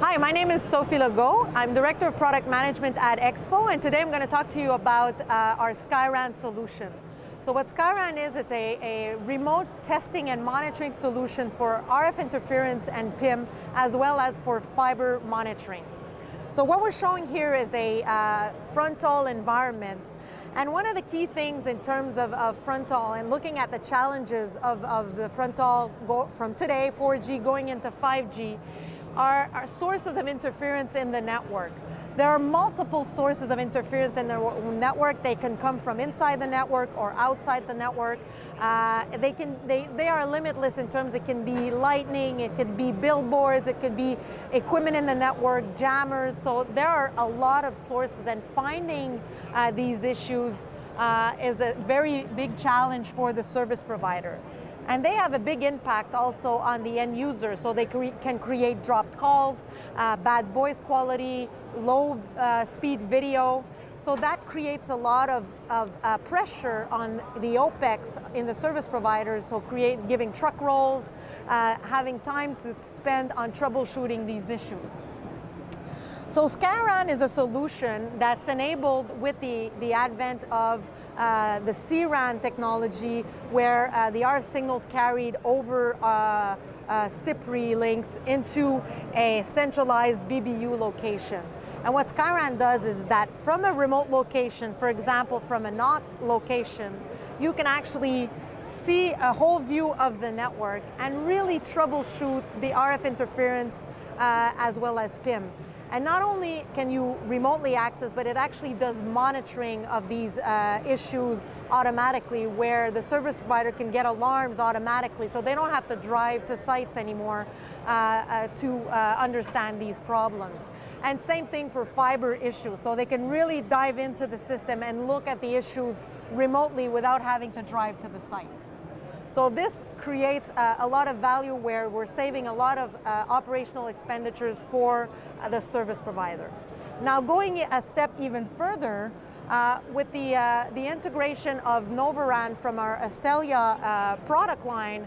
Hi, my name is Sophie Legault. I'm Director of Product Management at Exfo, and today I'm going to talk to you about uh, our SkyRAN solution. So what SkyRAN is, it's a, a, remote testing and monitoring solution for RF interference and PIM, as well as for fiber monitoring. So what we're showing here is a uh, fronthaul environment. And one of the key things in terms of, of fronthaul and looking at the challenges of, of the fronthaul from today, 4G going into 5G, are, are sources of interference in the network. There are multiple sources of interference in the network. They can come from inside the network or outside the network. Uh, they, can, they, they are limitless in terms it can be lightning, it could be billboards, it could be equipment in the network, jammers. So there are a lot of sources and finding uh, these issues uh, is a very big challenge for the service provider. And they have a big impact also on the end user. So they cre can create dropped calls, uh, bad voice quality, low uh, speed video. So that creates a lot of, of uh, pressure on the OPEX in the service providers, so create, giving truck rolls, uh, having time to spend on troubleshooting these issues. So SkyRAN is a solution that's enabled with the, the advent of uh, the C-RAN technology where uh, the RF signals carried over uh, uh CPRI links into a centralized BBU location. And what SkyRAN does is that from a remote location, for example, from a NOC location, you can actually see a whole view of the network and really troubleshoot the RF interference uh, as well as PIM. And not only can you remotely access, but it actually does monitoring of these uh, issues automatically where the service provider can get alarms automatically so they don't have to drive to sites anymore uh, uh, to uh, understand these problems. And same thing for fiber issues. So they can really dive into the system and look at the issues remotely without having to drive to the site. So this creates uh, a lot of value where we're saving a lot of uh, operational expenditures for uh, the service provider. Now going a step even further, uh, with the, uh, the integration of NovaRAN from our Astellia uh, product line,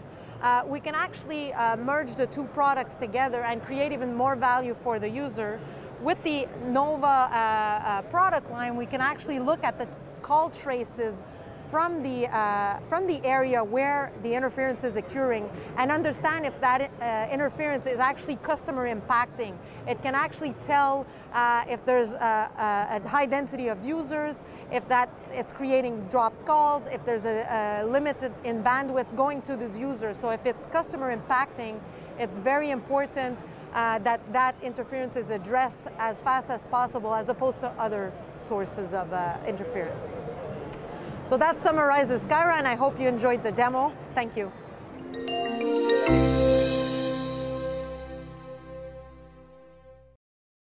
we can actually merge the two products together and create even more value for the user. With the Nova product line, we can actually look at the call traces from the, uh, from the area where the interference is occurring and understand if that uh, interference is actually customer impacting. It can actually tell uh, if there's a, a, high density of users, if that it's creating dropped calls, if there's a, a limited in bandwidth going to those users. So if it's customer impacting, it's very important uh, that that interference is addressed as fast as possible as opposed to other sources of uh, interference. So that summarizes SkyRAN. I hope you enjoyed the demo. Thank you.